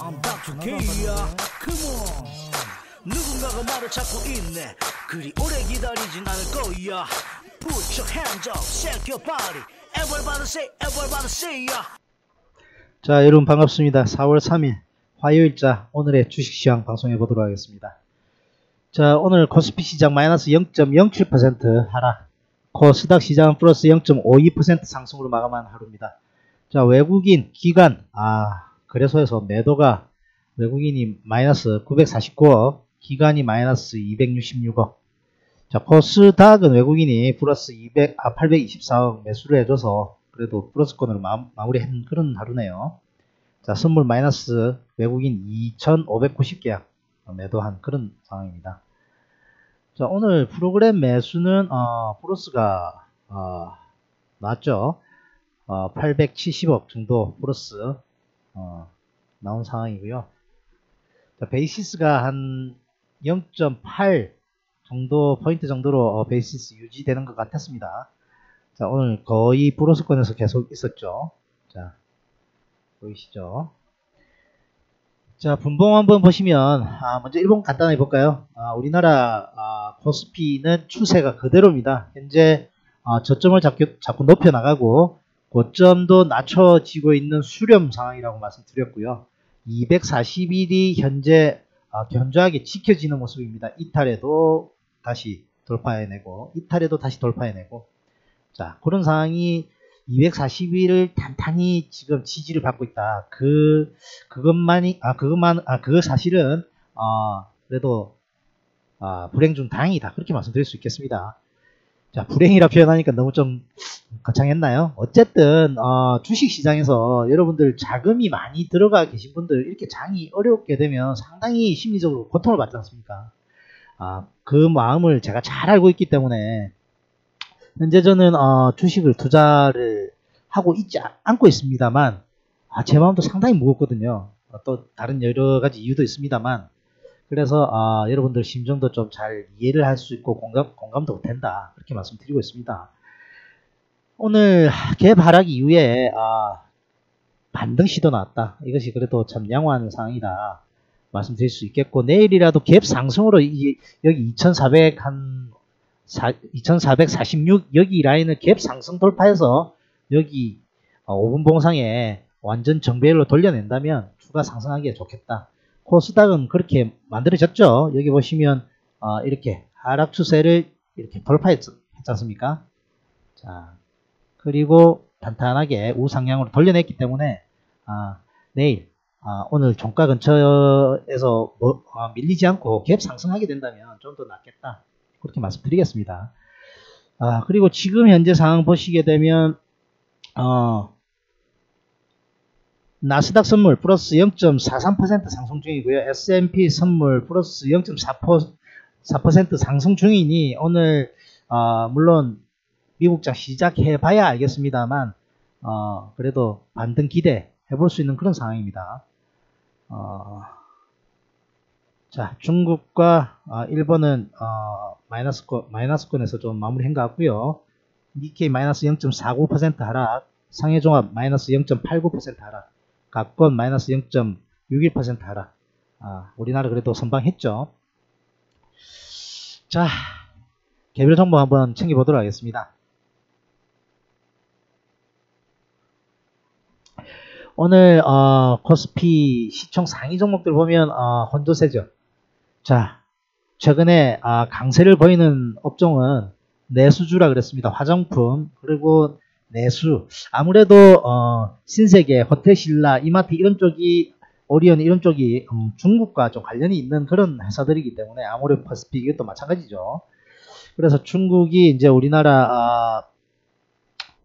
I'm Dr. K야 Come on 누군가가 말을 찾고 있네 그리 오래 기다리진 않을 거야 Put your hands up, shake your body Everybody say, everybody say ya 자, 여러분 반갑습니다. 4월 3일 화요일자 오늘의 주식시황 방송해 보도록 하겠습니다. 자, 오늘 코스피 시장 마이너스 0.07% 하락, 코스닥 시장 플러스 0.52% 상승으로 마감한 하루입니다. 자, 외국인, 기관, 아, 거래소에서 매도가 외국인이 마이너스 949억, 기관이 마이너스 266억. 자, 코스닥은 외국인이 플러스 200, 아, 824억 매수를 해줘서 그래도 플러스권으로 마, 마무리한 그런 하루네요. 자, 선물 마이너스 외국인 2,590계약 매도한 그런 상황입니다. 자, 오늘 프로그램 매수는 어, 플러스가 어, 나왔죠. 어, 870억 정도 플러스 어, 나온 상황이고요. 자, 베이시스가 한 0.8 정도 포인트 정도로 어, 베이시스 유지되는 것 같았습니다. 자, 오늘 거의 플러스권에서 계속 있었죠. 자, 보이시죠? 자, 분봉 한번 보시면, 아, 먼저 일봉 간단하게 볼까요? 아, 우리나라 아, 코스피는 추세가 그대로입니다. 현재 아, 저점을 자꾸, 자꾸 높여 나가고 고점도 낮춰지고 있는 수렴 상황이라고 말씀드렸고요. 241이 현재 아, 견조하게 지켜지는 모습입니다. 이탈에도 다시 돌파해내고 이탈에도 다시 돌파해내고 자 그런 상황이 241을 단단히 지금 지지를 받고 있다. 그 그것만이 아 그것만 아 그거 사실은 어 그래도 아 불행 중 다행이다 그렇게 말씀드릴 수 있겠습니다. 자 불행이라 표현하니까 너무 좀 거창했나요? 어쨌든 어, 주식 시장에서 여러분들 자금이 많이 들어가 계신 분들 이렇게 장이 어렵게 되면 상당히 심리적으로 고통을 받지 않습니까? 아, 그 마음을 제가 잘 알고 있기 때문에 현재 저는 어, 주식을 투자를 하고 있지 않고 있습니다만 아, 제 마음도 상당히 무겁거든요. 어, 또 다른 여러 가지 이유도 있습니다만 그래서 어, 여러분들 심정도 좀 잘 이해를 할 수 있고 공감, 공감도 된다 그렇게 말씀드리고 있습니다. 오늘 갭 하락 이후에 아, 반등 시도 나왔다. 이것이 그래도 참 양호한 상황이다. 말씀드릴 수 있겠고 내일이라도 갭 상승으로 이, 여기 2400 한 2446 여기 라인을 갭 상승 돌파해서 여기 5분 어, 봉상에 완전 정배열로 돌려낸다면 추가 상승하기에 좋겠다. 코스닥은 그렇게 만들어졌죠. 여기 보시면 어, 이렇게 하락 추세를 이렇게 돌파했지 않습니까? 자, 그리고 탄탄하게 우상향으로 돌려냈기 때문에 아, 내일 아, 오늘 종가 근처에서 뭐, 아, 밀리지 않고 갭 상승하게 된다면 좀 더 낫겠다. 그렇게 말씀드리겠습니다. 아, 그리고 지금 현재 상황 보시게 되면 어, 나스닥 선물 플러스 0.43% 상승 중이고요. S&P 선물 플러스 0.4% 상승 중이니 오늘 어, 물론 미국장 시작해 봐야 알겠습니다만 어, 그래도 반등 기대 해볼 수 있는 그런 상황입니다. 어, 자 중국과 어, 일본은 어, 마이너스권, 마이너스권에서 좀 마무리한 것 같고요. 니케이 마이너스 0.49% 하락, 상해종합 마이너스 0.89% 하락, 각권 마이너스 0.61% 하락. 아, 우리나라 그래도 선방했죠. 자, 개별 정보 한번 챙겨보도록 하겠습니다. 오늘 어, 코스피 시총 상위 종목들 보면 어, 혼조세죠. 자, 최근에 아, 강세를 보이는 업종은 내수주라 그랬습니다. 화장품 그리고 내수 아무래도 어, 신세계, 호텔신라, 이마트 이런 쪽이 오리온 이런 쪽이 음, 중국과 좀 관련이 있는 그런 회사들이기 때문에 아무래도 퍼스픽 이것도 마찬가지죠. 그래서 중국이 이제 우리나라 아,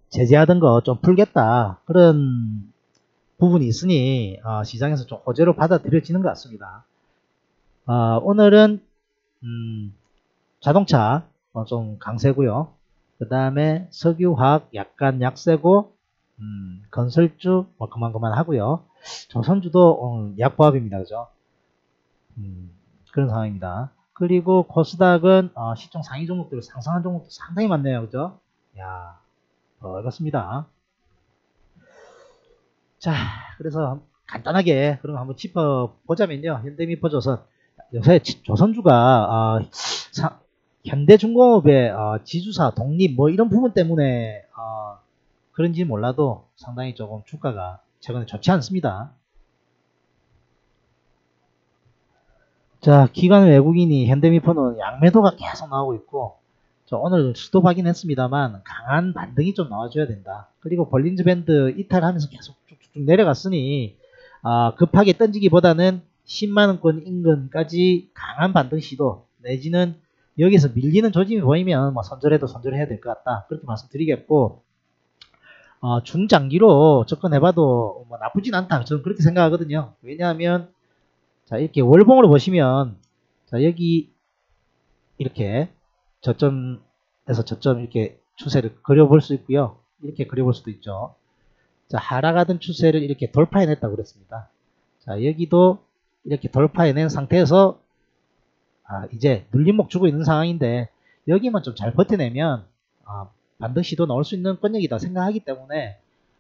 제재하던 거 좀 풀겠다 그런 부분이 있으니 어, 시장에서 좀 호재로 받아들여지는 것 같습니다. 어, 오늘은 음, 자동차 어, 좀 강세고요. 그 다음에 석유화학 약간 약세고 음, 건설주 뭐 그만 그만 하고요. 조선주도 어, 약보합입니다. 그죠? 음, 그런 상황입니다. 그리고 코스닥은 어, 시총 상위 종목들 상승한 종목도 상당히 많네요. 그죠? 야, 어렵습니다. 자, 그래서 간단하게 그럼 한번 짚어보자면요. 현대미포조선 요새 조선주가 어, 사, 현대중공업의 어, 지주사 독립 뭐 이런 부분 때문에 어, 그런지 몰라도 상당히 조금 주가가 최근에 좋지 않습니다. 자, 기관 외국인이 현대미포는 양매도가 계속 나오고 있고 저 오늘 수도 확인했습니다만 강한 반등이 좀 나와줘야 된다. 그리고 볼린즈 밴드 이탈하면서 계속 쭉쭉 내려갔으니 아, 급하게 던지기보다는 10만원권 인근까지 강한 반등 시도 내지는 여기서 밀리는 조짐이 보이면 뭐 선절해도 선절해야 될 것 같다. 그렇게 말씀드리겠고 어, 중장기로 접근해봐도 뭐 나쁘진 않다. 저는 그렇게 생각하거든요. 왜냐하면 자 이렇게 월봉으로 보시면 자 여기 이렇게 저점에서 저점 이렇게 추세를 그려볼 수 있고요. 이렇게 그려볼 수도 있죠. 자, 하락하던 추세를 이렇게 돌파해냈다고 그랬습니다. 자, 여기도 이렇게 돌파해낸 상태에서 아, 이제 눌림목 주고 있는 상황인데 여기만 좀 잘 버텨내면 아, 반등 시도 나올 수 있는 권역이다 생각하기 때문에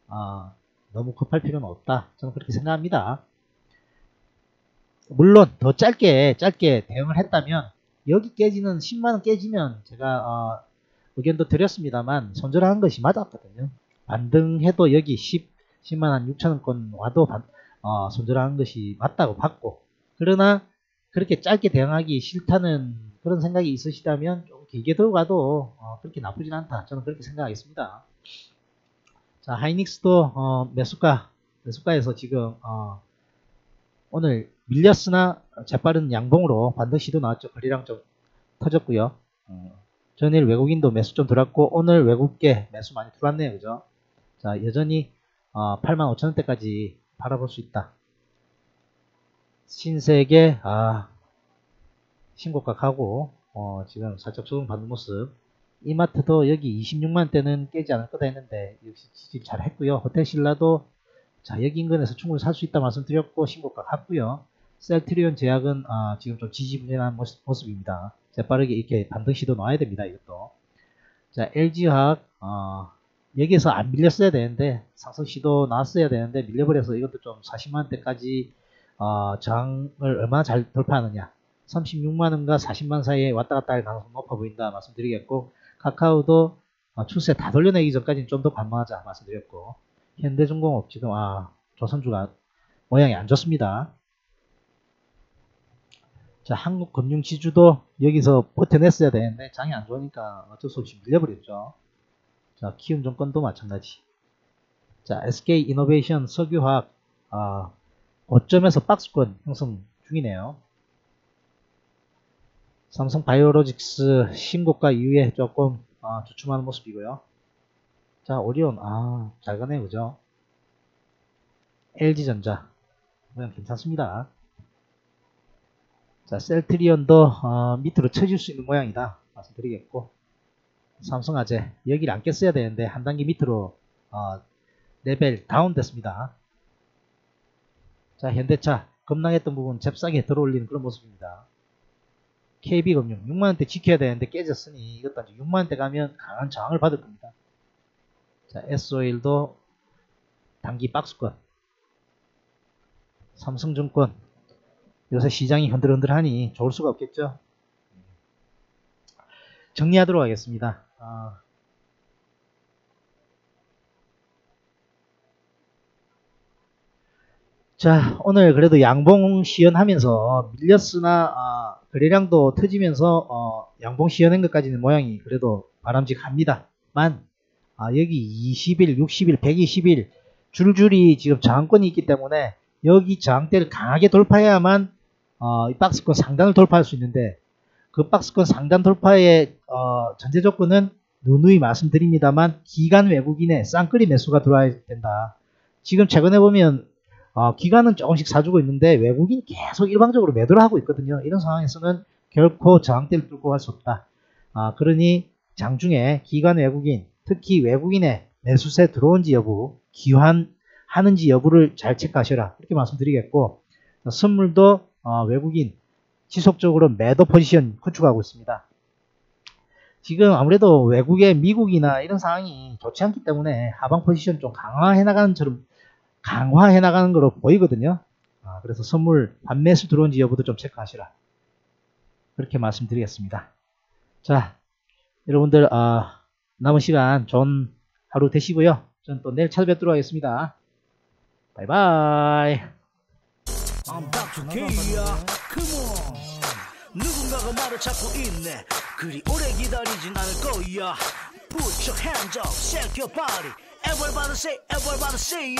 아, 너무 급할 필요는 없다. 저는 그렇게 생각합니다. 물론 더 짧게 짧게 대응을 했다면 여기 깨지는 10만원 깨지면 제가 어, 의견도 드렸습니다만 손절한 것이 맞았거든요. 반등해도 여기 10, 10만원 6천원권 와도 반, 어, 손절한 것이 맞다고 봤고 그러나 그렇게 짧게 대응하기 싫다는 그런 생각이 있으시다면 좀 길게 들어가도 어, 그렇게 나쁘진 않다. 저는 그렇게 생각하겠습니다. 자 하이닉스도 어, 매수가 매수가에서 지금 어, 오늘 밀렸으나 재빠른 양봉으로 반등 시도 나왔죠. 거리랑 좀 터졌고요. 어, 전일 외국인도 매수 좀 들어왔고 오늘 외국계 매수 많이 들어왔네요. 그죠? 자 여전히 어, 85,000원대까지 바라볼 수 있다. 신세계 아 신고가 가고 어, 지금 살짝 조금 받는 모습 이마트도 여기 26만대는 깨지 않을 거다 했는데 역시 지지 잘 했고요. 호텔신라도 자 여기 인근에서 충분히 살 수 있다 말씀드렸고 신고가 갔고요. 셀트리온 제약은 아, 지금 좀 지지부진한 모습, 입니다 재빠르게 이렇게 반등 시도 나와야 됩니다. 이것도. 자 LG화학 어, 여기에서 안 밀렸어야 되는데 상승 시도 나왔어야 되는데 밀려버려서 이것도 좀 40만원대까지 어, 저항을 얼마나 잘 돌파하느냐 36만원과 40만 사이에 왔다 갔다 할 가능성 높아 보인다 말씀드리겠고 카카오도 어, 추세 다 돌려내기 전까지는 좀 더 관망하자 말씀드렸고 현대중공업 지금 아 조선주가 모양이 안 좋습니다. 자 한국금융지주도 여기서 버텨냈어야 되는데 장이 안 좋으니까 어쩔 수 없이 밀려버렸죠. 자 키움증권도 마찬가지. 자 SK이노베이션 석유화학 아, 고점에서 박스권 형성 중이네요. 삼성 바이오로직스 신고가 이후에 조금 아, 주춤하는 모습이고요. 자, 오리온, 아, 잘 가네, 그죠? LG전자, 그냥 괜찮습니다. 자, 셀트리온도 어, 밑으로 쳐질 수 있는 모양이다. 말씀드리겠고, 삼성화재, 여기를 안 깼어야 되는데, 한 단계 밑으로 어, 레벨 다운 됐습니다. 자, 현대차, 급락했던 부분 잽싸게 들어올리는 그런 모습입니다. KB금융, 6만원대 지켜야 되는데 깨졌으니, 이것도 6만원대 가면 강한 저항을 받을 겁니다. 자, SO일도 단기 박스권. 삼성증권. 요새 시장이 흔들흔들하니 좋을 수가 없겠죠. 정리하도록 하겠습니다. 아, 자 오늘 그래도 양봉 시연하면서 밀렸으나 아, 거래량도 터지면서 어, 양봉 시연한 것까지는 모양이 그래도 바람직합니다만 아, 여기 20일, 60일, 120일 줄줄이 지금 저항권이 있기 때문에 여기 저항대를 강하게 돌파해야만 어, 이 박스권 상단을 돌파할 수 있는데 그 박스권 상단 돌파의 어, 전제 조건은 누누이 말씀드립니다만 기간 외국인의 쌍끌이 매수가 들어와야 된다. 지금 최근에 보면 어, 기관은 조금씩 사주고 있는데 외국인이 계속 일방적으로 매도를 하고 있거든요. 이런 상황에서는 결코 저항대를 뚫고 갈 수 없다. 아, 그러니 장중에 기관 외국인 특히 외국인의 매수세 들어온지 여부, 기환하는지 여부를 잘 체크하셔라. 이렇게 말씀드리겠고 선물도 어, 외국인 지속적으로 매도 포지션 구축하고 있습니다. 지금 아무래도 외국의 미국이나 이런 상황이 좋지 않기 때문에 하방 포지션 좀 강화해 나가는 처럼 강화해 나가는 거로 보이거든요. 아, 그래서 선물 판매수 들어온지 여부도 좀 체크하시라. 그렇게 말씀드리겠습니다. 자, 여러분들 아, 남은 시간 좋은 하루 되시고요. 전또 내일 찾아뵙도록 하겠습니다. 바이바이. 누군가가 나를 찾고 있네 그리 오래 기다리진 않을 거야 Put your hands up, shake your body Everybody say, everybody say